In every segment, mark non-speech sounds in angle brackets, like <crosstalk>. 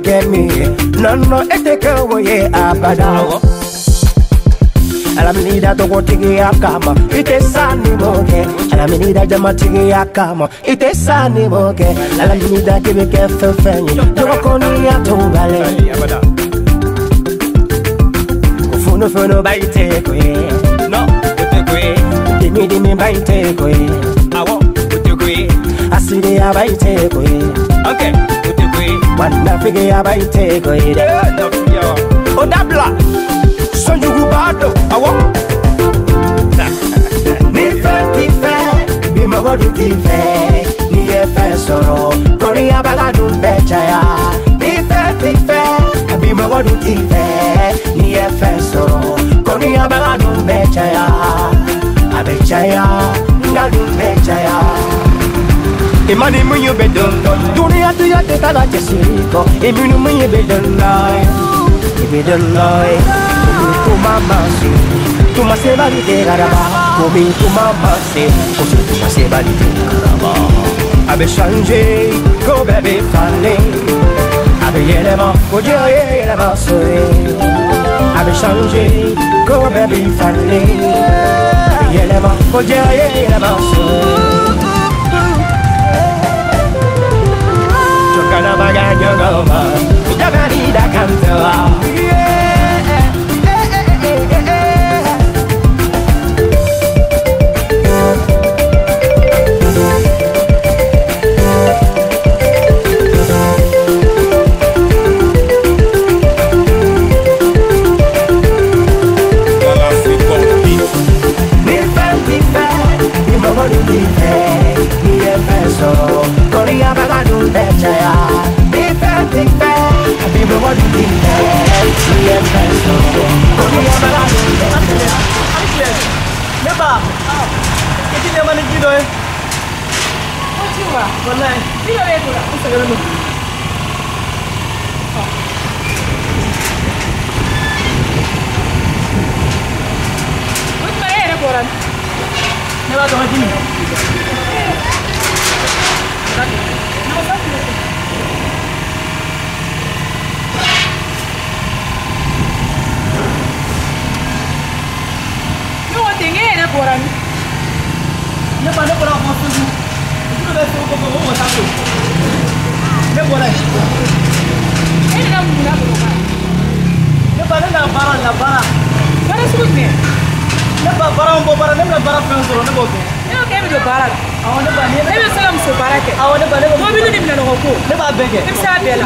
take me no no e take away abada alamnida to go take ya kama it is sunny moke alamnida jama take ya kama it is sunny moke alamnida ke me ke fe fe ni to ko ni ya to bale ko funo funo bai te ko e no te ko e dimi dimi bai te ko e awo te ko e asiri ya bai te ko e okay wanafike abaiteko ire odabla sonjugu bado awo nífẹ̀ tífẹ̀ bímọ gbọ́dọ̀ tífẹ̀ níyẹ fẹ́ sọ̀rọ̀ torí abaládùn bẹ́ẹ̀ jaya nífẹ̀ tífẹ̀ bímọ gbọ́dọ̀ tífẹ̀ níyẹ fẹ́ sọ̀rọ̀ torí abaládùn bẹ́ẹ̀ jaya abẹ́jaya ńlá dùn bẹ́ẹ̀ jaya imani mwenye bedonda dunia tu yote tala chesiriko imini mwenye bedonda bedonda tumamasi tumasebalitegaraba komi tumamase kosi tumasebalitegaraba abe changé kobe abe fané abe yelema kodia yelema soe abe changé kobe abe fané abe yelema kodia yelema soe extravagant you go, man. You never need a counselor.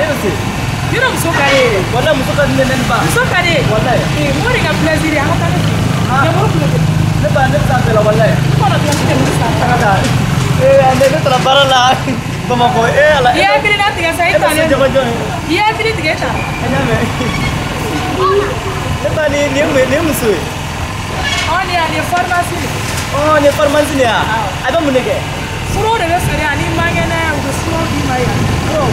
Nelson. Kira musoka ye. Wala musoka ne ne ba. Musoka ne. Wala. Eh mo ka plaisir ya hata ne. Ya mo re ne ba ne sa tela wala. Eh. Ko na da. Eh ande ah, ne tra bara la. Toma ko eh ala. Ya bi na tiga sa ita ne. Ya bi ni tiga ta. Anya me. Ne ba ni me Oh ni ani farmasi. Oh ni farmasi ah. ah. eh, ne ya. Aba ke. Suro de be sere ani mangena u di maya. Oh.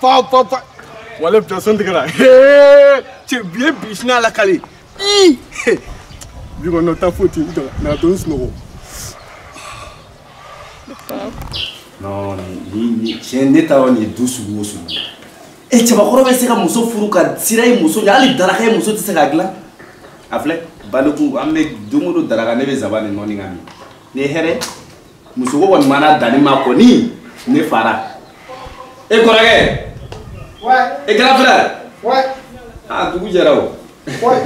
fafafa wale bita sɔn tigɛra cɛ bi ye bi sin'a la kari ii bi kɔni na taa foyi ti jɔ mɛ a to n sunɔgɔ. tiɲɛ ne ta yɔrɔ nin ye du sugu o eh, sugu ye. ɛ cɛbakɔrɔ bɛ se ka muso furu ka sira ye muso ɲɛ hali daraka ye muso tɛ se k'a dilan. a filɛ baliku an bɛ don o don daraka ne bɛ zaba nin nɔɔni ka min ni hɛrɛ musoko kɔni mana danni ma kɔni ne fara. e kɔrɔkɛ. Ouais. Et grand frère Ouais. Ah, dugu jara o. Ouais.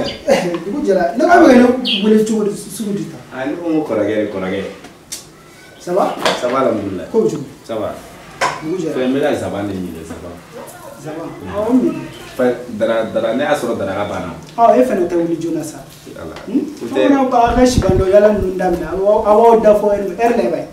Dugu jara. Ne b'a fɛ ka ne wele cogo di sugu di Ah, ne ko n ko kɔrɔkɛ de kɔrɔkɛ. Ça va Ça va alhamdulilah. Ko cogo Ça va. Dugu jara. Fɛn bɛ ka zaban de ɲini zaban. Zaban. Ah, dara dara ne ah, eh, ah. y'a sɔrɔ daraka banna. Ɔ e fana tɛ wuli joona sa. Ala. Fo n'a ko a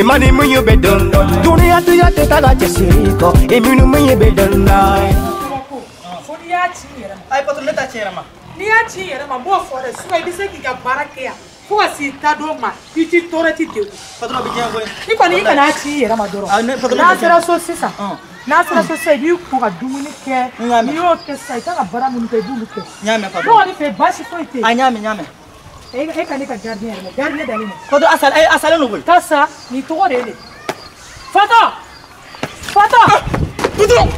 imani mwenye bedonda dunia tu yote tala chesiriko imini mwenye bedonda ay patron leta tiɲɛ yɛrɛ ma n'i y'a tiɲɛ yɛrɛ ma n b'o fɔ dɛ sinɔn i bɛ se k'i ka baara kɛ aqui. fo ka s'i ta don ma i t'i tɔɔrɔ i t'i degun patron bɛ diɲɛ koyi i kɔni i kana tiɲɛ i yɛrɛ ma dɔrɔn ah, oh. n'a sera so sisan n'a sera so sisan i b'i ko ka dumuni kɛ n'i y'o kɛ sisan i kan ka baara minnu kɛ i b'olu kɛ ne kɔni fɛ baasi foyi tɛ eh, eh ka ne ka gardien yɛrɛ gardien dalen don ko don asale eh, asale n'o ça, ni sa a tɔgɔ de pas. de pas. fatɔ bitɔn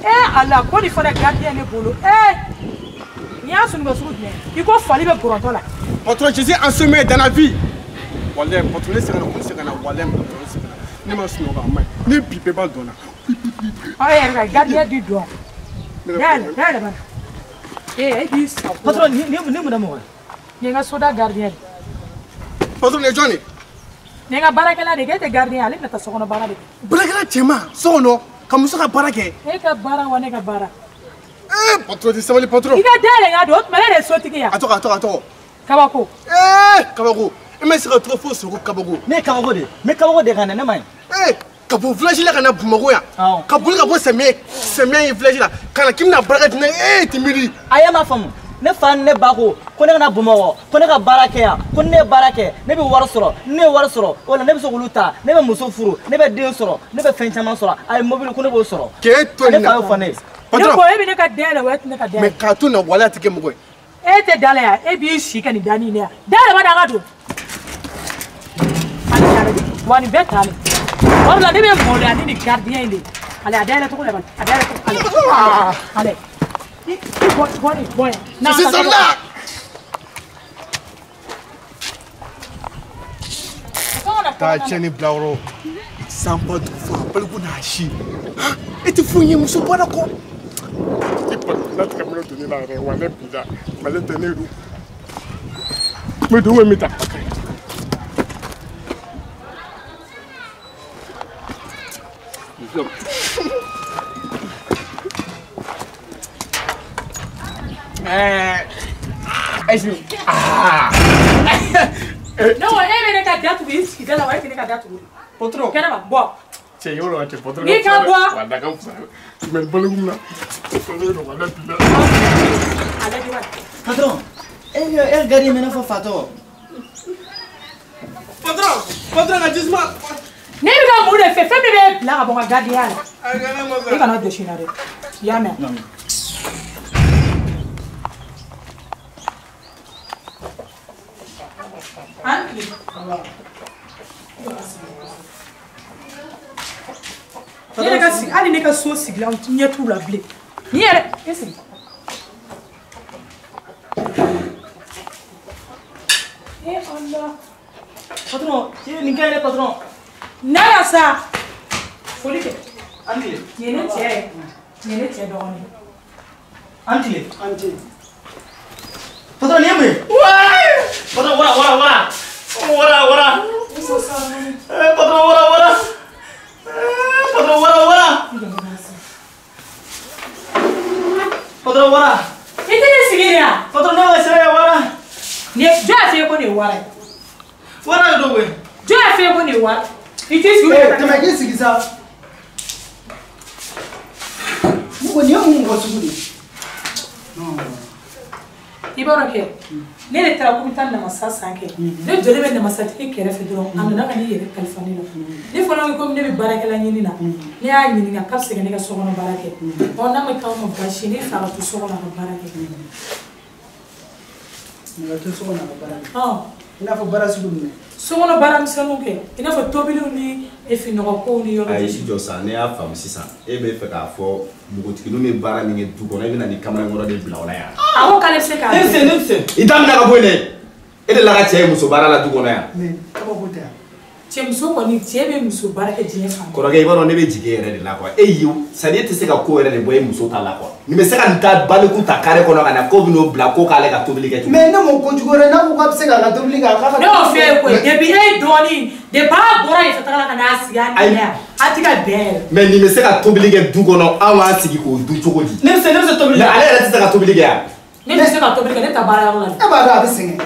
ee ah, gardien ne bolo eh, nin y'a sununkɛ sugu la patron je suis en sommeil dans la vie walayi ah, eh, patron ne sɛgɛnna ko le sɛgɛnna walayi patron ne sɛgɛnna ne ma sunɔgɔ a ma gardien du dɔn n'a yɛlɛ n'a yɛlɛ bana ee e patron ye n ka soda gardien de patron ye jɔn de ni n ka baarakɛla de kɛ e tɛ gardien ale bɛna taa sɔkɔnɔ baara de kɛ baarakɛla cɛma so kɔnɔ ka muso ka baara kɛ e ka baara wa ne ka baara eh, patron tɛ sabali patron i ka dayɛlɛ ka don o tuma ne de ye sotigi ya a tɔgɔ a tɔgɔ a tɔgɔ kabako kabako eh, i ma se ka tɔgɔ fo sogo kabako ne ye kabako de n bɛ kabako de ka na ne ma ɲi ka bɔ village la ka na bamakɔ yan ka boli ka bɔ samiya samiya ye village la ka na k'i bɛna baara kɛ tɛnɛ e tɛ miiri a ye ma faamu ne fa ne ba ko ko ne kana bamakɔ ko ne ka baara kɛ yan ko ne ye baara kɛ ne bɛ wari sɔrɔ ne ye wari sɔrɔ o la ne bɛ se k'olu ta ne bɛ muso furu ne bɛ den sɔrɔ ne bɛ fɛn caman sɔrɔ a ye mobili ko ne b'o sɔrɔ. k'e to nin na ne fa y'o fɔ ne ye. ne ko e bɛ ne ka den na wa e tɛ ne ka den na. mɛ k'a to nin na wala a tɛ kɛ mɔgɔ ye. e tɛ da la yan e b'i si ka nin da nin na yan da yɛrɛ b'a da an ka don. a ni yàrá bi wa nin bɛɛ ta le wari la ne bɛ mɔɔ de ani nin gardien in de ale a dayɛlɛ cogo la bani a dayɛlɛ cogo ale ale. Ah! What, what, what? Now, this is some that. ta tiɲɛni bilayɔrɔ sanba dugufa baliku n'a si e tɛ foyi ye muso bɔra kɔ. i kɔni n'a tɛ ka minɛ don ne la yɛrɛ wa ne bi la mali tɛ ne don n bɛ don n bɛ ta. non e bɛ ne ka datugu i sigida la wa e tɛ ne ka datugu patron kɛnɛma bɔ cɛ yɔrɔ la n'i ka bɔ wa da ka fisa mɛ balokun na patron e e gardien bɛ ne fɔ fatɔ patron patron ka jisuma ne bɛ ka mun de fɛ fɛn min bɛ bila ka bɔ ka gardien ya la i kana jɔsi n na dɛ i y'a mɛn Handli. Ne ka sigi hali ne ka so sigila n ɲɛ t'u la bilen. Ni yɛrɛ e sigi. E Allah. Patron, nin kɛ ne patron. N'a ya sa. Foli kɛ. Antile. Nin ye ne cɛ ye. Nin ye ne cɛ dɔgɔnin. Antile. Antile. Patrão, lembra? Uai! Patrão, bora, bora, bora! Bora, bora! É, patrão, bora, bora! É, patrão, bora, bora! Patrão, bora! Ita ne Patrão, não vai sair agora! Ne, já sei quando eu wara. Wara do we. Já sei quando eu wara. It is you. Eh, tama ke sigisa. Mugo ne mu ngosu ni. No. i b'a dɔ kɛ ne de taara ko n bɛ taa namasa san kɛ mhm. ne joli bɛ namasatigi kɛrɛfɛ dɔrɔn a mhm. nana ka ne yɛrɛ kalifa ne la mhm. ne fana ko komi ne bɛ baarakɛla ɲini na ne y'a ɲininka k'a bɛ se ka ne ka sokɔnɔ baara kɛ ɔ n'a ma k'aw ma baasi ne fa ka to sokɔnɔ a ka baara kɛ. mɔgɔ to sokɔnɔ a ka baara kɛ. i n'a fɔ baara sugu jumɛn sokɔnɔ baara misɛnninw kɛ i n'a fɔ tobiliw ni finnɔgɔkow ni yɔrɔ ayi jɔ sa ne y'a faamu sisan e bɛ fɛ k'a fɔ npogotiginiw bɛ baara min kɛ du kɔnɔ e bɛ na ni kamalenkɔrɔ de bila o la yan a ko k'ale bɛ se k'a ne bɛ se ne bɛ se i t'a minɛ ka bɔ yen dɛ e de la ka cɛ ye muso baara la du kɔnɔ yan ne kabako tɛ cɛmuso kɔni cɛ bɛ muso baara kɛ diɲɛ fan kɔrɔkɛ i b'a dɔn ne bɛ jigin yɛrɛ de la quoi e y'o ah, c'est à dire e tɛ se ka ko yɛrɛ de bɔ e muso ta la quoi nin bɛ se ka nin ta baliku ta kare kɔnɔ ka na ko bɛ n'o bila ko k'ale ka tobili kɛ cogo mais ne m'o ko jugu wɛrɛ n'a ko k'a bɛ se k'a ka tobili kɛ a k'a ka ne y'o f'e ye koyi depuis e ye dɔɔnin depuis a bɔra yen ka taga ka n'a sigi a ɲɛ yan a tɛ ka bɛn yɛrɛ mais nin bɛ se ka tobili kɛ du kɔnɔ anw b'an sigi k'o dun cogo di ne bɛ se ne bɛ se tobili kɛ mais ale yɛrɛ tɛ se ka tobili kɛ yan ne bɛ se ka tobili kɛ ne ta baarayɔrɔ la e b'a dɔn a bɛ sɛgɛn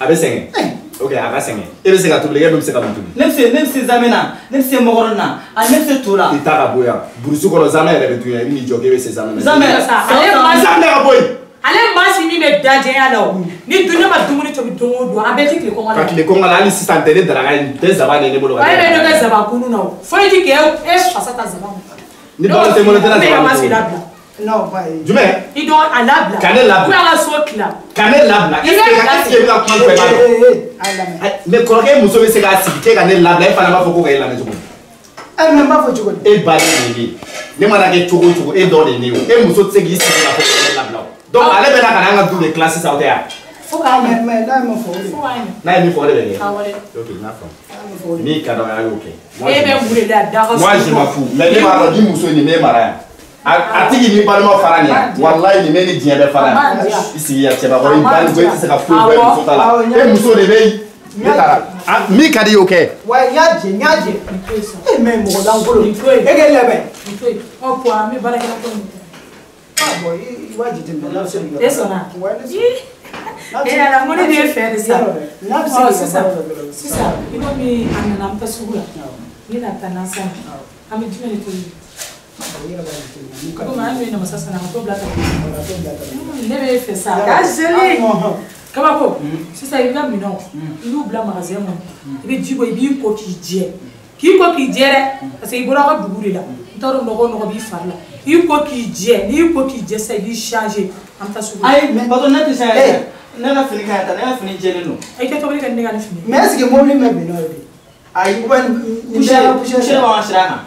a bɛ sɛgɛn ok a ka sɛgɛn e bɛ se ka tobili kɛ bɛ se ka mun tobi ne bɛ se ne bɛ se zamɛ na ne bɛ se mɔgɔrɔn na a ne bɛ se to la i ta ka bɔ yan burusi kɔnɔ zamɛ yɛrɛ bɛ dunya i bɛ n'i jɔ k'e bɛ se zamɛ na zamɛ sa ale maa zamɛ ka bɔ yen ale maa si min bɛ dajɛya la o ni dun ne ma dumuni tobi don o don a bɛɛ tɛ tile kɔngɔ la ka tile kɔngɔ la hali sisan tɛ ne daraka in tɛ zaba de ne bolo ka taa ale bɛ ne kɛ zaba kunu na o fo e ti k'e e fasa ta zaba kun ni bagan tɛ n bolo tɛ na zaba kun Non, pas. Jumɛn. I dɔn a labila. Ka ne labila. Ko ala so tila. Ka ne labila. I bɛ ka ɛseke bɛ ka kuma fɛ b'a dɔn. Mɛ kɔrɔkɛ muso bɛ se k'a sigi k'e ka ne labila e fana b'a fɔ k'o ka e lamɛn cogo di. Ɛ mɛ n b'a fɔ cogo Les E ba de ye ne ye ne mana kɛ cogo o cogo e dɔ de ye ne ye o e muso tɛ se k'i sigi k'a fɔ k'e labila o. Donc ale bɛ na ka n'an ka du de tila sisan o tɛ yan. Fo k'a ɲɛ mɛ n'a ye min fɔ o de. N'a ye min fɔ o de bɛ Ok e n y'a faamu. la daga Moi je m'en fous mais ne b'a dɔn ni muso in ne mara yan a tigi ni balima fara nin yan walayi nin bɛ ni diɲɛ bɛɛ fara yan i sigi yan cɛbakɔrɔ i balima i tɛ se ka foyi bɔ i muso ta la e muso de bɛ yen ne taara min ka di i y'o kɛ. wa n y'a jɛ n y'a jɛ e mɛ mɔgɔ lankolon e k'e labɛn. ɔ puwa n bɛ baarakɛla ko nin kɛ. bɔn i b'a jateminɛ n'a bɛ se k'i ka. e sɔnna yala e ŋo ne de ye fɛ de sa ɔ sisan sisan i komi a nana an bɛ taa sugu la ne na taa nansa an bɛ jumɛn de tobi. ne bɛ fɛ sa ka zeli kabako sisan i ka minɛw i y'u bila magasin kɔnɔ i bɛ ji bɔ i lá, ko k'i jɛ k'i ko k'i jɛ dɛ parce que i bɔra de la n t'a dɔn nɔgɔ o nɔgɔ b'i fari la i ko k'i jɛ n'i ko k'i jɛ sisan i b'i changer an bɛ taa sugu la. ayi mɛ bato ne tɛ se ka kɛ ne ka fini ka ɲi é ne ka fini jɛlen don. i tɛ tobili kɛ ni ne ka nin fini ye. mɛ ɛseke mobili mɛ bin n'o ye bi. ayi ubiyɛn nin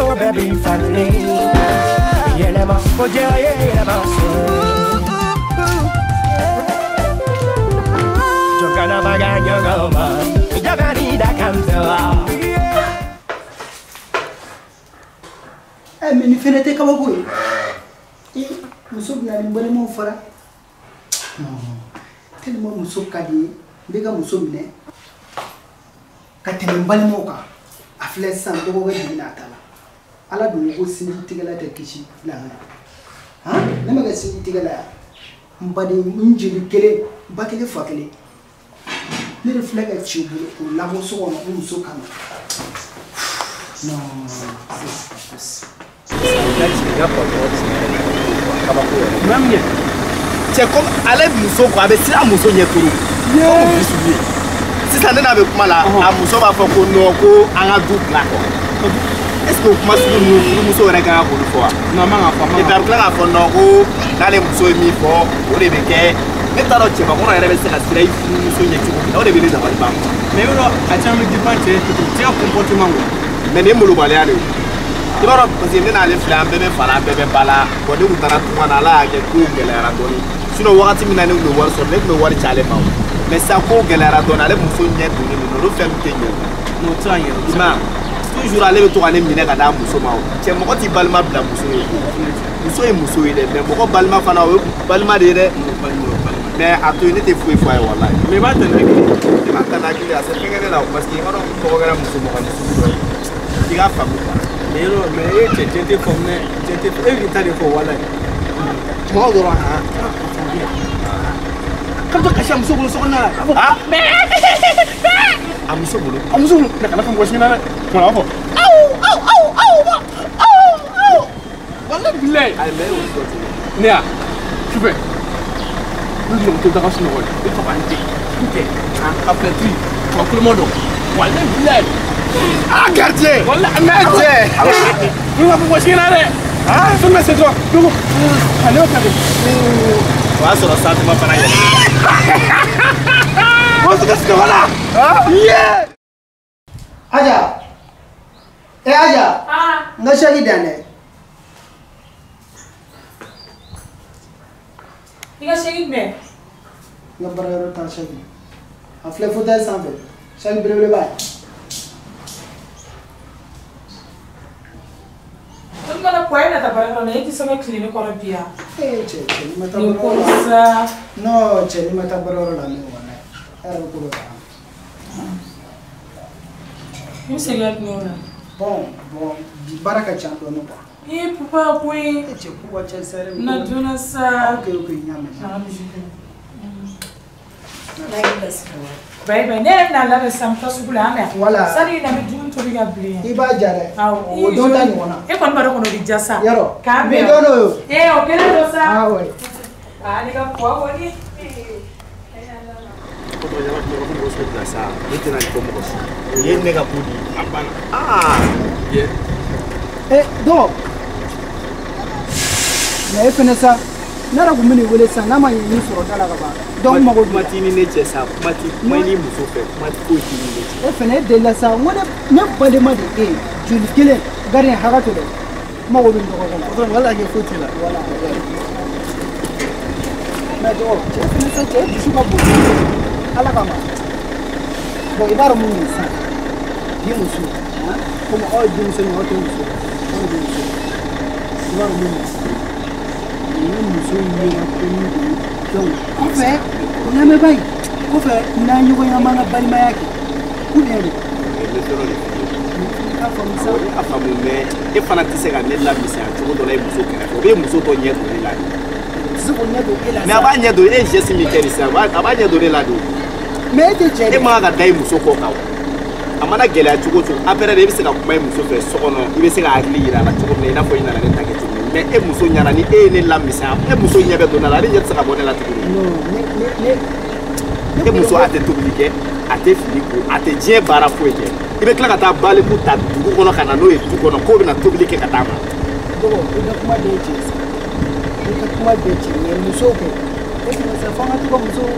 Hello baby family Yele ma Oje aye yele ma Joka na baga nyoga ma Joka ni da kamsewa Eh mais ni fene te kabako ye Eh muso bina ni bɔlen mun fɔra tellement muso ka di ye n bɛ ka muso minɛ ka tɛmɛ n balimaw kan a filɛ sisan dɔgɔkɛ jiginna a ta la ala don ko sinjitigɛla tɛ kisi lahara han ne ma kɛ sinjitigɛla ya n baden n jeli kelen ba kelen fa kelen ne de filɛ ka ci bolo k'o labɔ so kɔnɔ o muso kama non Même c'est comme ale muso quoi a bɛ sira muso ɲɛ toro comme bisu ye sisan ne n'a bɛ kuma la a muso b'a fɔ ko non ko an ka du bila quoi uh-huh. est ce que o kuma sugu ninnu furumuso yɛrɛ kan ka k'olu fɔ wa. non a man kan ka fɔ a man kan ka fɔ. i t'a tila k'a fɔ nɔ ko n'ale muso ye min fɔ o de bɛ kɛ ne t'a dɔn cɛbakɔrɔ yɛrɛ bɛ se ka sira i furumuso ɲɛ cogo min na o de bɛ ne dabali ban. mais i b'a dɔn a caman bɛ dépend cɛ cɛ ka comportement quoi. mais nin ye molobaliya de ye i b'a dɔn parce que ne n'ale filɛ an bɛɛ bɛ fa la an bɛɛ bɛ ba la bon ne tun taara tunga na ala y'a kɛ kow gɛlɛyara dɔɔni sinon wagati min na ne tun bɛ wari sɔrɔ ne tun bɛ wari ci ale ma o mais sisan kow gɛlɛyara dɔɔni ale muso ɲɛ donnen don n'o fɛn min tɛ ɲɛ o. n'o tɛ a yɛrɛ i ma ye toujours ale bɛ to ka ne minɛ ka d'a muso ma o cɛ mɔgɔ t'i balima bila muso ye muso ye muso ye dɛ mɛ mɔgɔ balima fana o ye balima de ye dɛ mɛ a to yen ne tɛ foyi fɔ a ye wala mɛ i b'a ta n'akili i b'a ta n'akili a se fɛnkɛ ne la o parce que i b'a dɔn tɔgɔ kɛra muso mɔgɔ ni sugu dɔ ye i k'a faamu quoi mais yɔrɔ mɛ e cɛ cɛ tɛ fɔ mɛ cɛ tɛ e b'i ta de fɔ wala ye mɔgɔ dɔrɔn han k'a bɛ to kasi a muso bolo so kɔnɔna la a fɔ mɛ a muso bolo a muso bolo ne kana fɛn mɔgɔ si ɲɛna dɛ kuma na a b'a fɔ aw aw aw aw aw aw walahi bilahi ayi mɛ e y'o sɔrɔ cogo ne y'a sufɛ ne tun bɛ to daga sunɔgɔ de ne tɔgɔ n tɛ n tɛ a filɛtiri tuma kulomɔ dɔ walahi bilahi ah gardien walahi mɛ cɛ ne ma fɔ mɔgɔ si dɛ ah fɛn bɛ se dɔrɔn dogo ale y'o ta de. o y'a sɔrɔ santuma fana yɛlɛ. जबरदस्त क्यों बना ये आजा ए आजा हाँ नशा की डैन है ಈಗ ಶೈಗ್ನೆ ನಂಬರ್ 60 ಶೈಗ್ನೆ ಅಫ್ಲೆ ಫುದ ಸಾಂಬೆ ಶೈಗ್ ಬಿರೆಬೆ ಬಾಯ್ ತುಂಬನ ಕೊಯನ ತ ಬರನ ನೇತಿ ಸಮ ಕ್ಲಿನ ಕೊರಪಿಯಾ ಏ ಚೆ ಚೆ ನಿಮತ ಬರೋರ ನೋ ಚೆ ನಿಮತ ಬರೋರ ನಾನು ɛrɛ ko bɛ ban. n sɛgɛn jumɛn na. bɔn bɔn bi baara ka ca dɔɔni kuwa. ee papa koyi. e cɛ ko ka ca sɛri. na joona sa. ok ok n y'a mɛn. bayi bayi ne yɛrɛ bɛna labɛn sisan n bɛ taa sugu la an bɛ yan. sani i na n bɛ dumuni tobi ka bilen. i b'a ja dɛ. awɔ o don ta ɲɔgɔn na. e kɔni b'a dɔn kɔni o bɛ ja sa. yarɔ k'a bɛn o. min don o. ee o kɛlen don sa. awɔ. ale ka kuwa kɔni. ye ah, eh, ne ka kodi donc na e fɛnɛ sa ne yɛrɛ kun bɛ nin wele sisan n'a ma ɲɛ min sɔrɔ da la ka ban donc mago kuma t'i ni ne cɛ sa kuma t'i kuma i n'i muso fɛ kuma foyi t'i ni ne cɛ e fɛnɛ e delila sa n ko ne ne badenma de e ye joli kelen gardien hakɛ to dɛ mago bɛ nɔgɔ kɔnɔ. o tɔgɔ wala kɛ foyi t'i la. wala mɛ dɔgɔ cɛ fɛnɛ sa cɛ dusu ka bon. ala kama bon i b'a dɔn mun san ni muso komi aw ye denmuso ɲɔgɔn tɛ muso aw ye muso i b'a dɔn mun san ni muso yera ko min don donc kɔfɛ o lamɛnba in kɔfɛ n'an ɲɔgɔnya man ka balimaya kɛ ou bien de a faamu mɛ e fana tɛ se ka ne lamisɛnya cogo dɔ la e muso kɛrɛfɛ o bɛ muso dɔ ɲɛ don ne la de mɛ a b'a ɲɛ don e ye geste min kɛ nin sisan a b'a ɲɛ don ne la de mais e tɛ cɛ e man kan ka da i muso kɔ kan o a mana gɛlɛya cogo cogo après de i bɛ se ka kuma i muso fɛ so kɔnɔ i bɛ se ka hakili yira a la cogo min na i n'a fɔ i nana ne ta kɛ cogo min mais e muso ɲɛna ni e ye ne lamisɛnya e muso ɲɛ bɛ don a la ale ɲɛ tɛ se ka bɔ ne la tuguni. non ne ne ne. e muso a tɛ tobili kɛ a tɛ fili ko a tɛ diɲɛ baara foyi kɛ i bɛ tila ka taa baliku ta dugu kɔnɔ ka na n'o ye du kɔnɔ k'o bɛna tobili kɛ ka d'a ma. dɔgɔ i ka kuma bɛɛ cɛ sa i ka kuma bɛɛ cɛ mɛ musow kɛ e tun bɛ se fɔ an ka to ka musow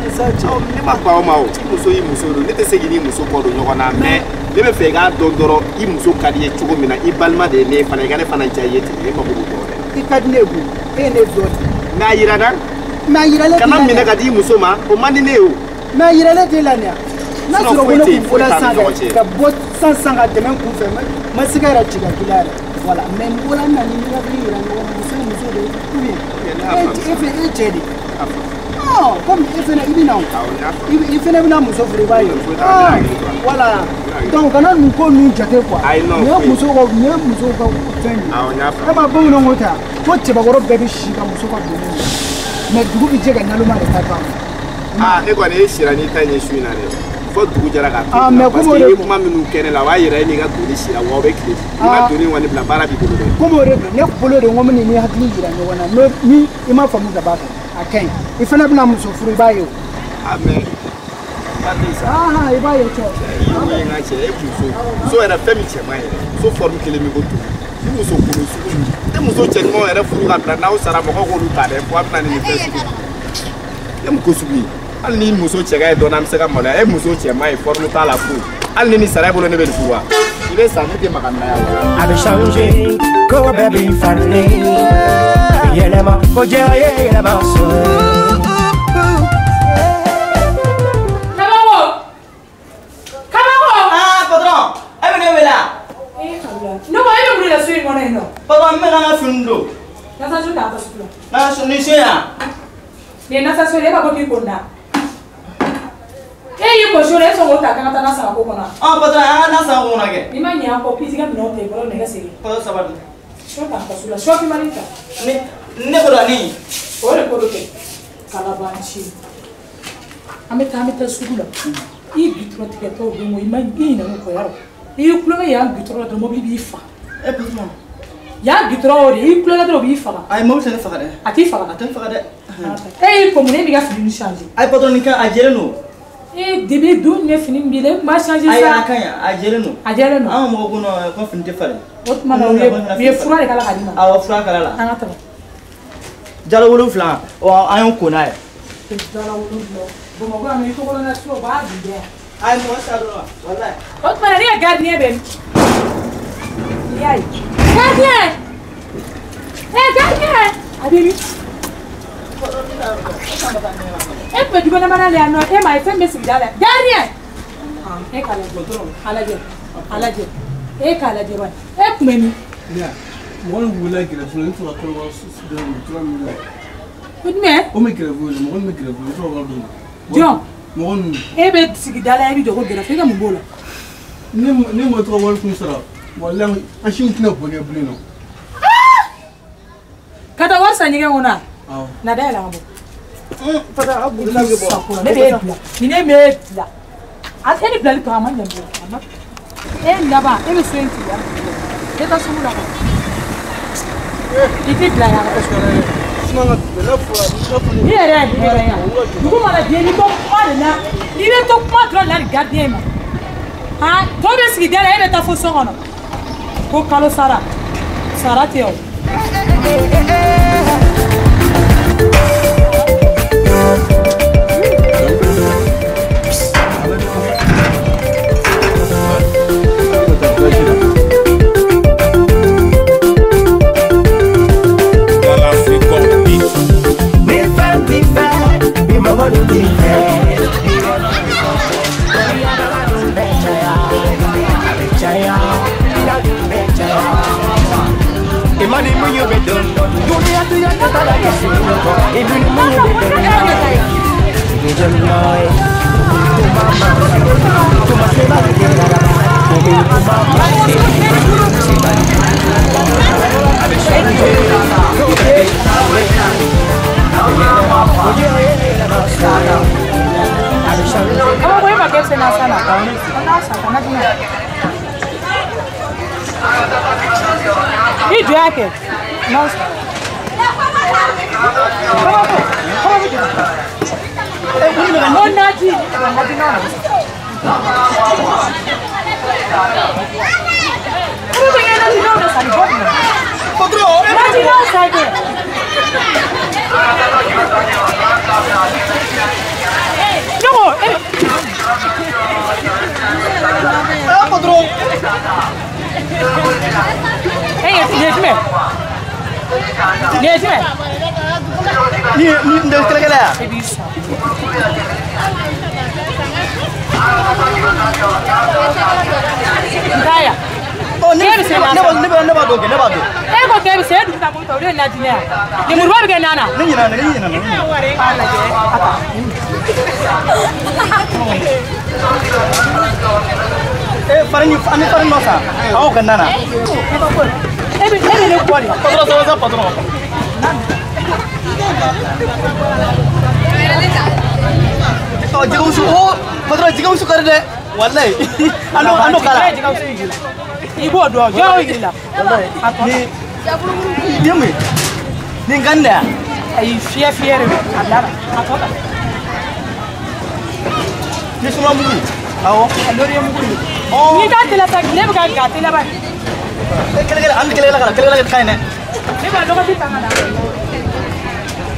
ne ma kɔ aw ma o i muso y'i muso don ne tɛ se k'i n'i muso kɔ don ɲɔgɔn na mɛ ne bɛ fɛ i k'a dɔn dɔrɔn i muso ka di i ye cogo min na i balima de ye ne ye fana i ka ne fana diya i ye ten e mako b'o dɔn dɛ. i ka di ne ye koyi e ye ne jɔ ten. mɛ a yira na. mɛ a yira ne tɛ la kana minɛ ka di i muso ma o man di ne ye o. mɛ a yira ne tɛ la nin n'a sɔrɔ ko ne kun bɔra sanfɛ ka bɔ san san ka tɛmɛ n kun fɛ n ma se ka yɛrɛ ci ka k'i la yɛrɛ voilà mɛ n bɔra n na ni ɲɛnakili yira ɲɔgɔn na muso ni muso de ye ou bien e, e, e cɛ de. non comme i fɛnɛ i bi na i fɛnɛ bɛna muso furu i b'a ye voilà donc kana nin ko ninnu jate kuwa nin ye muso ka nin ye muso ka fɛn ye e ma bamananw ko ta ko cɛbakɔrɔ bɛɛ bɛ si ka muso ka doni la mais dugu bɛ jɛ ka naloma de ta ban ne kɔni e sira n'i ta ɲɛsu in na dɛ fo dugu jɛra ka to na parce que i ye kuma minnu kɛ ne la o b'a yira e n'i ka doni sira wa aw bɛ tile i ka doni kɔni bila baara b'i bolo dɛ. komi o de don ne bolo de n ko n bɛ n'i hakili yira ɲɔgɔn na ni i ma faamu ka b'a kan. a ka ɲi i fana bɛna muso furu i b'a ye o. a mɛ ahan i b'a ye cɛ. i y'o ye n ka cɛ e muso muso yɛrɛ fɛn min cɛ man yɛrɛ muso fɔri kelen bɛ ko to ni muso kolo sugu ninnu ni muso cɛ ɲumanw yɛrɛ furu ka bila n'aw sara mɔgɔw k'olu ta dɛ fo a bɛ na ni nin fɛn sugu ye e mun ko sugu ye hali ni muso cɛ ka ye dɔɔnin an bɛ se ka maloya e muso cɛ man ye fɔri t'a la foyi hali ni nin sara e bolo ne bɛ nin furu wa i bɛ sa ne tɛ maga nin na yan. a bɛ change ko bɛɛ b'i fari ne. yɛlɛma ko jɛya ye yɛlɛma sɔrɔ. kabawo kabawo. aa ah, patron e ah, ah, bɛ ne wele a. ne ko e bɛ mun de la so in kɔnɔ yen nɔ. patron n bɛ n ka fini don. nasaso t'a ka sugu la. nasaso ni so in a. nin ye nasaso ye e b'a fɔ k'i kun da. e y'i kun su la e sɔn k'o ta k'an ka taa na san ko kɔnɔ. ɔ patron an ka na san ko kɔnɔ kɛ. n'i ma ɲɛ an kɔ k'i t'i ka minɛnw ta i bolo nɛgɛ siri. patron sabali. sɔ t'a ka so la sɔ k'i ma nin nebrani ore kodoke kalabanchi ameta ameta sugula i gitro tige to be mo ima gina mo koyaro i kulome ya gitro do mo bibi fa e puma ya gitro ore i kulome do bibi fa ay mo tene fa de ati fa ati fa de e ko mo ne biga fini change ay patron ka ajere no e debe do ne fini bi le ma change sa ay akanya ajere no ajere no an mo go no ko fini te fa de otma na ye fura kala kala ma awo fura kala la an ta jalo wolonfila an y'o ko n'a ye. jalo wolonfila bamakɔ yan nɔ i tɔgɔ n'a sɔrɔ o b'a dun dɛ. ayi mɔgɔ sa dɔrɔn o tuma na ne ka gardien bɛ min. i y'a ye. gardien ee eh, gardien a bɛ min. e tun bɛ dukɔnɔmana la yan nɔ e ma ye fɛn bɛ sigida la gardien. e k'a lajɛ a lajɛ a lajɛ e k'a lajɛ bani e tun bɛ min. mɔgɔ min wulila gɛrɛfo la ne sɔrɔ kalo wɔɔrɔ dɔrɔn de tura min na o jumɛn o bɛ gɛrɛfo la mɔgɔ min bɛ gɛrɛfo la ne sɔrɔ wari d'o ma jɔn mɔgɔ ninnu e bɛ sigida la e bɛ jɔ ko gɛrɛfo e ka mun b'o la ne ne mɔ tɔgɔ wari kun sara wala an si tɛna bɔ kɛ bilen nɔ ka taa wari san ɲɛgɛn kɔnɔ wa na dayɛlɛ an bɔ ne b'e bila nin ne m'e bila ah! a e ni bilali kan a ma ɲɛ bilen e laban e bɛ so in tigɛ e ka sugu la ka taa. Ifi bila yan. I yɛrɛ ye dugu yan dugu mana jɛ n'i to kuma de la i bɛ to kuma dɔrɔn la ni gardien ma han tɔ bɛ sigi da la e bɛ taa fo so kɔnɔ ko kalo sara sara tɛ o. ni ni ndio kila kila kabisa ndaya oh ne ne ne ne ne badoge ne badoge e ko ke bi sedu ta ko to re na dinya ni murwa bi nana ni ni nana ni ni nana ala je ata eh farani ani farani nosa aw kan nana e bi e bi ne ko ni patron sa patron jiga usu o patro jiga usu karde wallahi anu anu kala jiga usu igila ibo do jo igila wallahi ni demi ni ganda ay fie fie re andara atoka ni suma mu awo alori mu ni o ni ta tela ta ne buka ga tela ba kele kele an kele kele kele kele kayne ne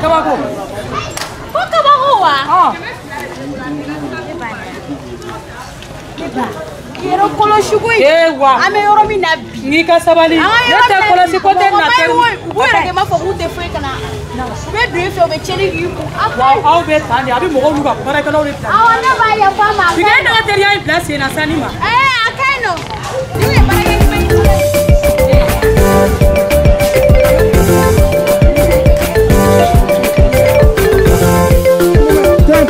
Kabako. wá. yɛrɛ kɔlɔsi ko in an bɛ yɔrɔ min na bi. n'i ka sabali ne tɛ kɔlɔsi ko tɛ na tɛ u yɛrɛ de ma fɔ k'u tɛ foyi kana u bɛ don i fɛ u bɛ tiɲɛni k'i kun. wa aw bɛ tan de a bɛ mɔgɔw n'u ka baarakɛlaw de bila. awɔ ne b'a yafa ma. bi ne ye ne teriya in bila sen na sanni ma. ɛɛ a ka ɲi nɔ. n'u ye baarakɛ ɲuman ye.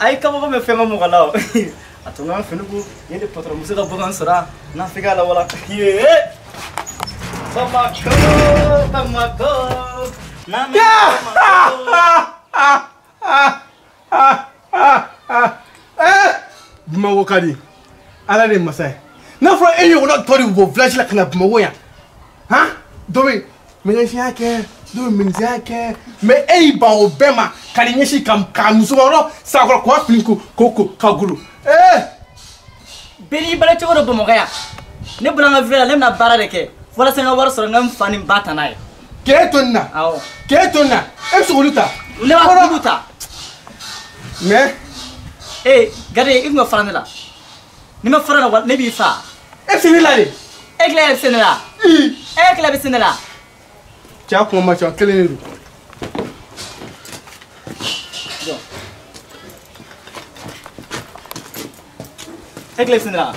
ayi kabako bɛ fɛn ka mɔgɔ la a tun kan finiku ye de patɔrɔn muso ka bagan sɔrɔ n'a fɛ k'a lawala <laughs> ye bamako bamako n'a mɛ bamako <laughs> eh, bamakɔ ka di ala de ye masa ye n'a fɔra e ɲɔgɔnna tɔ de bɔ village la ka na bamakɔ yan han dɔ bɛ yen mɛ n ye fiɲɛ kɛ n'o ye minisiya kɛ mɛ e y'i ban o bɛɛ ma ka n'i ɲɛsin ka ka musokɔrɔ sarakɔrɔ k'a fili ko ko ko ka golo ee. Eh! bɛɛ n'i bala cogo dɔ bamakɔ yan ne bɔra n ka wili la ah eh, ne bɛna baara eh, de kɛ walasa n ka wari sɔrɔ n ka n fa ni n ba ta n'a ye. k'e to nin na k'e to nin na e bɛ se k'olu ta. ne b'a k'olu ta. mɛ. ee garde i tun ka fara ne la ni ma fara ne la ne b'i fa. e bɛ se ne la de. e tila yɛrɛ bɛ se ne la. e tila bɛ se ne la. cɛ kuma ma ca kelen de don e tile sindira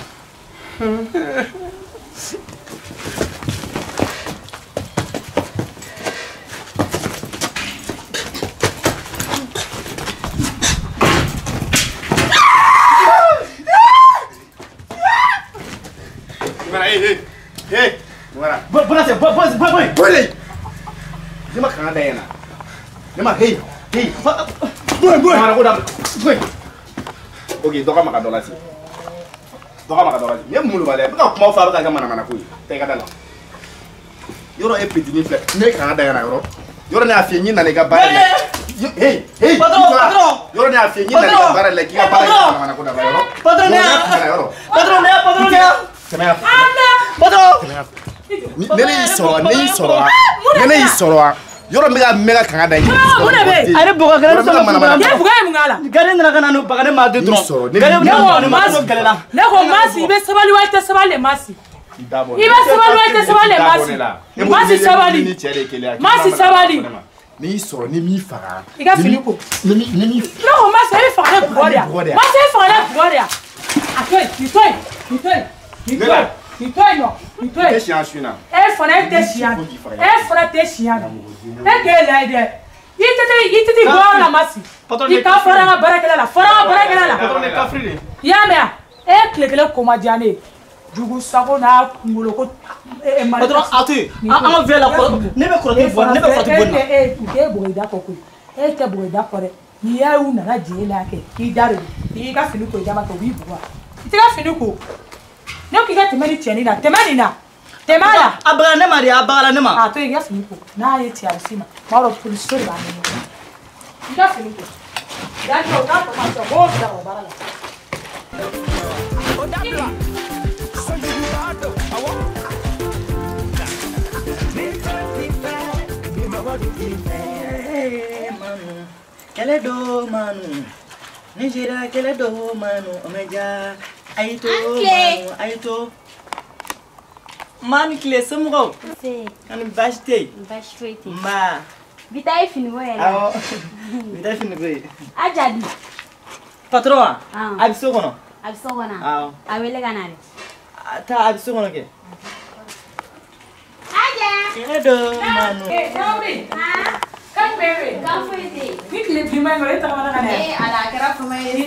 dɔ e ka maga dɔ la ten dɔ ka maga dɔ la ten ne mun b'a la i bɛ ka kuma fɔ a bɛ ka kɛ manamana ko ye taa i ka da la yɔrɔ e petini filɛ ne kan ka da yɛrɛ yɔrɔ yɔrɔ ne y'a f'i ye n'i nana i ka baara la hey hey patron patron yɔrɔ ne y'a f'i ye n'i nana i ka baara la k'i ka baara kɛ manamana ko dabila yɔrɔ patron ne y'a patron ne y'a patron ne y'a tɛmɛ yan patron ne ne y'i sɔrɔ ah! ne y'i sɔrɔ wa ne ne y'i sɔrɔ wa. yɔrɔ bɛ ka mɛn ka kanga da ye. o de bɛ yen. ale bɔgɔ kɛlɛ ni sɔgɔ kun bɛ. ne buga ye mun k'a la. gale nana ka na n'o baga ne m'a di dɔrɔn. ne ko maasi ne ko maasi i bɛ sabali wa i tɛ sabali dɛ maasi. i bɛ sabali wa i tɛ sabali dɛ maasi. maasi sabali maasi sabali. n'i sɔrɔ ni min faga. i ka fini ko. ni min ni min. ne ko maasi e bɛ faga ne bugɔ de yan maasi e faga ne bugɔ de yan. a to yen nin to yen nin to yen nin to yen. mitoyino mitoyi e fana e tɛ si yan e fana tɛ si yan e k'e lajɛ dɛ i tɛ tɛ i tɛ tɛ bɔ la ma si i ka fɔra an ka baarakɛla la fɔra an ka baarakɛla la n'a kunkolo ko mali patron a to yen an ka viyɛ la kɔrɔ ne bɛ kɔrɔtɛ bɔ n'i y'a y'u nana jɛn la kɛ k'i da de don i y'i ka fini ko i da ma kɛ u b'i bugɔ i t'i ka fini ko ne k'i ka tɛmɛ ni cɛnin na tɛmɛ nin na tɛmɛ a la. a bagala ne ma de a bagala ne ma. a ah, to yen i ka fini ko n'a ye cɛ a bɛ s'i ma maa dɔ polisi de b'a ni i ka fini ko yanni o k'a tɔmɔ sɔn k'o bila o baara la. kɛlɛ dɔ manu ni kɛlɛ dɔ manu o mɛ diya. ايتو ايتو مامي كلي سمغو انا باشتي باشتي ما بيتاي فين وين اه بيتاي فين غي اجادي باترو اه ابي سوغنا ابي سوغنا اه ابي لي غناري تا ابي سوغنا كي اجا كيدو مانو اي داوري ها كم بيبي كم فيتي كيك لي بيماي غير تا غناري اي على كرافو ماي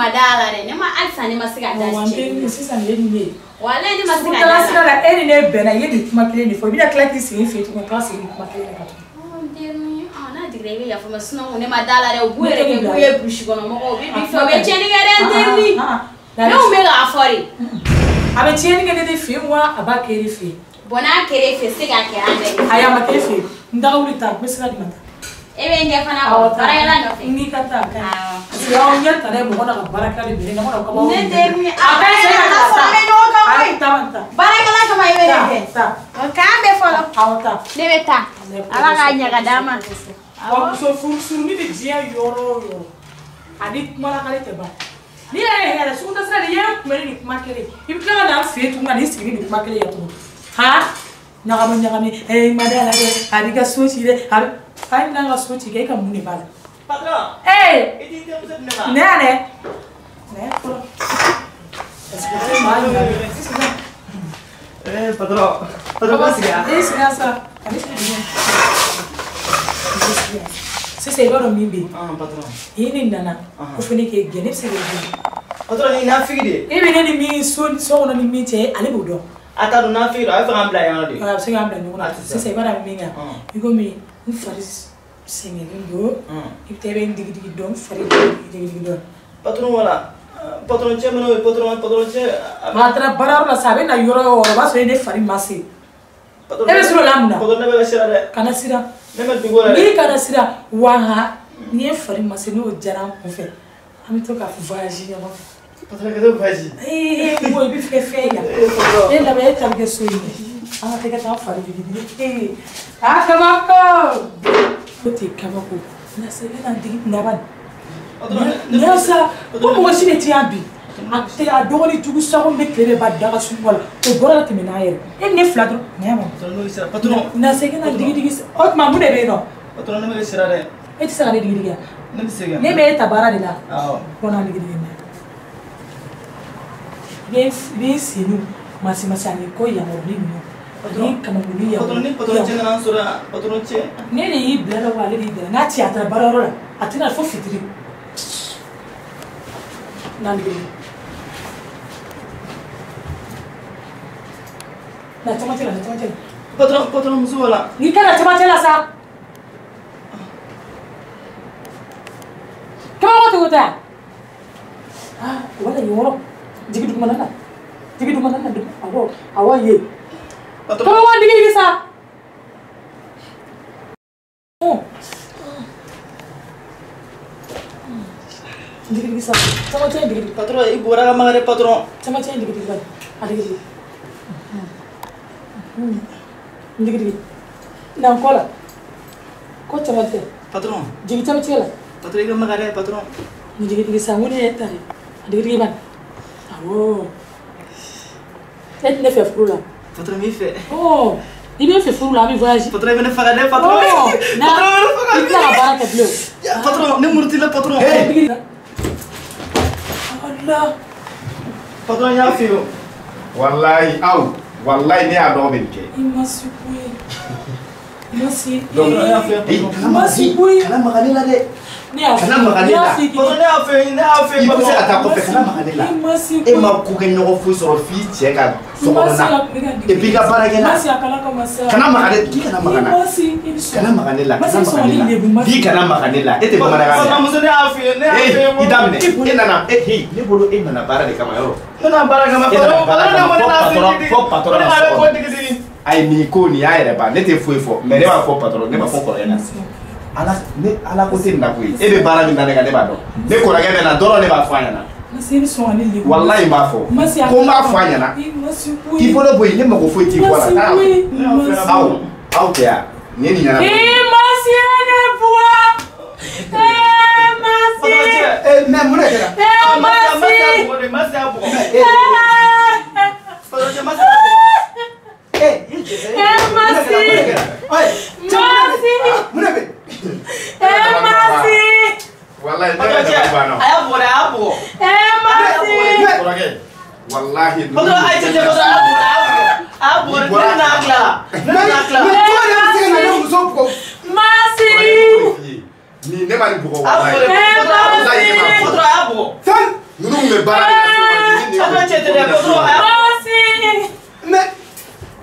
madala dɛ ne ma halisa ne ma se ka oh, da sisan ye nin ye wala ne ma se da sira la e ne bɛnna i ye nin kuma kelen de fɔ i bɛna tila k'i sigi i fɛ yen tuguni k'a sigi nin kuma kelen de kan digira i bɛ yafa ma sinɔn ne ma da la dɛ u b'u k'u ye burusi kɔnɔ mɔgɔw u bɛ fɛ u bɛ tiɲɛni kɛ dɛ n terimi ne kun bɛ k'a fɔ a bɛ tiɲɛni kɛ ne de fɛ wa a b'a kɛ e de fɛ yen bɔn n'a ma kɛ e fɛ ta n bɛ sira e ngefana, kɛ fana baarakɛla nɔfɛ n'i ngefana, taa ya, ka parce que aw ngefana, tana ye mɔgɔ na ka ngefana, de minɛ ɲɔgɔn na kaba ngefana, tɛ min a bɛɛ ye ngefana, taa sɔrɔ bɛ ɲɔgɔn kan ngefana, ta ta baarakɛla kama i ngefana, ne kɛ k'an bɛ fɔlɔ ngefana, ta ne bɛ taa ala ngefana, ɲɛ ka d'a ma wa ngefana, furu surumi bɛ diɲɛ yɔrɔ ngefana, yɔrɔ ani kuma lakali tɛ ngefana, n'i yɛrɛ ye ha E a ye eh, uh, ah, ah. ka so ci kɛ i ka mun de b'a la ne y'a dɛ patron patron ma sigi a e sigi ya, a ah, sa a bɛ sigi a sisan i b'a dɔn min bɛ yen patron i ni nana ko fo ne k'e gɛn ne bɛ se k'e gɛn patron nin nafigi de e bɛ ne ni min so so kɔnɔ ni min cɛ ale b'o dɔn a t'a dɔn nafigi don a bɛ fɛ k'an bila yan a bɛ se k'an bila min n fari sɛgɛnnen don hmm. il terreno taa i bɛ n digidigi dɔn n fari digidigi dɔn patron wala eh, patron cɛ mana o ye patron patron cɛ eh, a taara baarayɔrɔ la sa è un na yɔrɔ o yɔrɔ o b'a sɔrɔ e è fari ma se e è siran o la mun na patron ne bɛ ka siran dɛ kana siran ne bɛ dogo la dɛ n'i è siran wa nka n'i ye fari ma se n'o diyara n kun fɛ an bɛ to ka voyage ɲɔgɔn fɛ patron kɛ to voyage ee n ko i bɛ fɛ fɛn yan e lamɛn e ta bɛ kɛ so in dɛ Ah, tega ta fari bibidi. Eh. Ah, kamako. Kuti kamako. Na sele na digi na ban. Na sa, ko mo shi ne ti abi. A te a tudo tugu sago bɛ tile ba daga sugu la o bɔra la tɛmɛ n'a yɛrɛ e ne fila dɔrɔn ɲɛ ma na se kana digi digi o tuma mun de bɛ yen nɔ patron ne bɛ sira dɛ e tɛ digi digi yan ne bɛ se ka ne bɛ e ta baara de la ko na digi digi vem i bɛ i sen masini masini ani ko yamaruya ninnu ne de y'i bila la wa ale de y'i bila n'a ci a taara baarayɔrɔ la a tɛna fo fitiri n'a nege na camancɛ la na camancɛ la patron patron muso wala n'i kana camancɛ la Kamu mau tunggu tɛ ah wala yen wɔrɔ jigi dugumana Jadi jigi dugumana na awɔ awɔ ye Tolong adiknya didesak. Oh. Dikit dikit sama cewek dikit Patro, ibu orang kamu ada patro. Sama cewek dikit dikit, ada dikit dikit. Dikit dikit. Nah, kau lah. Kau cepat deh. Patro. Jadi sama cewek lah. Patro, ibu kamu ada patro. Dikit dikit sama ini ya tadi. ban. Awo. Eh, ini fifth Patron mi fɛ. oh bɛ n fɛ furu la an bɛ voyage. patron i bɛ ne faga dɛ não patron não bɛ ne não bi. i tɛna ka baara kɛ bilen. patron ne muru t'i la patron. ala. patron y'a f'i ye o. walayi aw ne y'a dɔn aw bɛ mwasi boye kana magane la dɛ kana magane la i bɛ se ka taa kɔfɛ kana magane la e ma ko kɛ ɲɔgɔn foyi sɔrɔ f'i cɛ ka sɔgɔnɔna et puis i ka baara kɛ la kana magane k'i kana magana kana magane la kana magane la k'i kana magane la e tɛ bamanankan mɛn i daminɛ e nana e he ne bolo e nana baara de kama yɔrɔ ne nana baara kama fɔ patɔrɔn fɔ patɔrɔn a ye nin ko nin y'a yɛrɛ ban ne tɛ foyi fɔ mɛ ne b'a fɔ patɔrɔn ne b'a fɔ kɔrɔkɛ ɲɛna ala ne ala ko tɛ nin na koyi e bɛ baara min na ne kan ne b'a dɔn ne kɔrɔkɛ bɛ na dɔrɔn ne b'a fɔ a ɲɛna walayi n b'a fɔ ko n b'a fɔ a ɲɛna i bolo bɔ yen ne mago foyi t'i bɔ a la taa aw aw tɛ yan nin ye nin ɲɛna. i ma se ne bɔ e ma se. mɛ mun de kɛra. e ma se. e ma se ẹ má sí mọ́sí ah, ẹ má sí. walayi ne yɛrɛ dama banna. a y'a bɔ dɛ a y'a bɔ. ẹ má sí. kɔrɔkɛ walahi. o tɛ ayi tɛ tɛ o tɛ a bɔ a bɔ a bɔ ne n'a tila ne n'a tila. mɛ tɔw yɛrɛ bɛ se ka na ne muso bugɔ. má sí. nin ne ma nin bugɔ walayi. ẹ má sí. walayi ne ma bugɔ. o tɛ a y'a bugɔ. fɛn ninnu bɛ baara kɛ. ɛɛ o tɛ cɛ tɛ dɛ o tɛ a y'a bugɔ. má sí.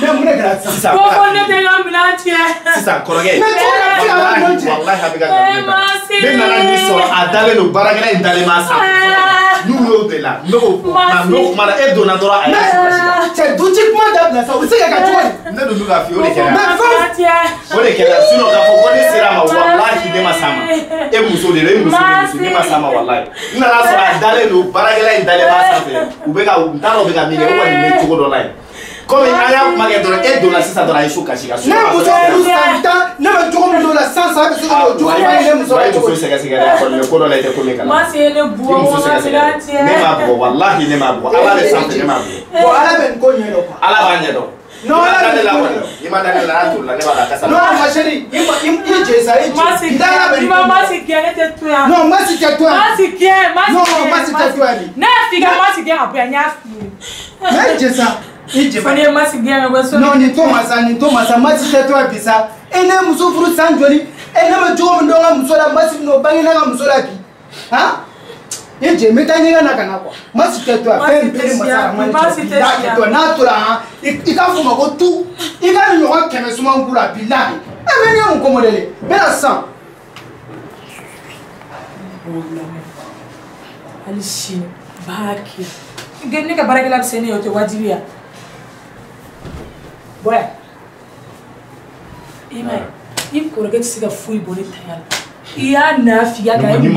mɛ mun de kɛra sisan ko ko ne tɛ yɔrɔ min na tiɲɛ sisan kɔrɔkɛ mɛ cogo min na walahi walahi a bɛ ka galon bɛ ne nana nin sɔrɔ a dalen don baarakɛla in dalen b'a sanfɛ n'u y'o bɛɛ la n bɛ k'o kuma na n bɛ o kuma na e donna dɔrɔn a y'a sɔrɔ sisan cɛ dutigi kuma dabila sa u bɛ se ka kɛ cogo di ne dun bɛ k'a f'i ye o de kɛra mɛ fɛn o de kɛra sinɔn k'a fɔ ko ne sera a ma walahi ne ma s'a ma e muso de don e muso de muso ne ma s'a ma walahi n nana sɔrɔ a dalen don baarakɛla in dalen b'a sanfɛ u bɛ ka n t'a dɔn u bɛ ka min kɛ o kɔni bɛ cogo dɔ la yen. komi an y'a kuma kɛ dɔrɔn e donna sisan dɔrɔn a ye su kasi ka su ne muso ye san tan ne bɛ cogo min dɔw la san saba bɛ se ka o cogo in na ne muso la cogo. muso sɛgɛsɛgɛ dɛ kɔni bɛ ko dɔ la i tɛ ko min kalama. ma se ne bugɔ wala bila cɛ. ne ma bugɔ walahi ne ma bugɔ ala de sanfɛ ne ma bugɔ. bon ala bɛ nin ko ɲɛdɔn kuwa. ala b'a ɲɛdɔn. non ala bɛ nin ko ɲɛdɔn. i ma da ne la n'a t'o la ne b'a ka kasa la. non ma chéri i ma i jɛ sa i jɛ i da ala bɛ nin ko ɲɛdɔn. ma si gɛn ne tɛ to yan. non ma si tɛ to yan. ma si gɛn ma si gɛn. non ma si tɛ to yan. ne y'a f'i ka ma si gɛn ka bɔ yan n y'a f'i ye. ne jɛ sa. non nin to masa nin to masa masi tɛ to yan bi sa e ne ye muso furu san joli e ne bɛ cogo min dɔn n ka muso la masi n'o bange ne ka muso la bi han i jɛ n bɛ taa ɲɛgɛn na ka na kuwa masi tɛ to yan fɛn bɛɛ de masa ma ni cɛ n'a tɔ n'a tora han i ka fɔ o ma ko tu i ka nin ɲɔgɔn kɛmɛ suman k'u la bi naani e bɛ ne ye mun kɔmɔdɛlɛ bɛ na sisan. hali sini baara kɛ ne ka baarakɛla bɛ se ne ye o tɛ wajibi ye boya i ma ye i kɔrɔkɛ tɛ se ka foyi bɔ ne taya la i y'a nafiya ka ni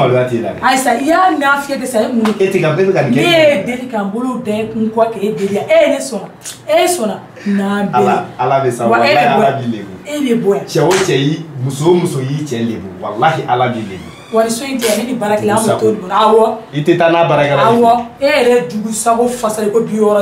de sa e e tɛ ka bɛɛ bɛ ka nin kɛ ne ye deli ka n bolo da e kun kɔ k'e deli yan e ye ala ala bɛ sa walahi ala b'i lebu e bɛ bɔ yan cɛ o cɛ y'i muso ala b'i lebu wa ni so in tɛ yan ne ni baarakɛla an bɛ to nin kɔnɔ n'a baarakɛla ye awɔ e yɛrɛ jugu sago fasalen ko bi wɔɔrɔ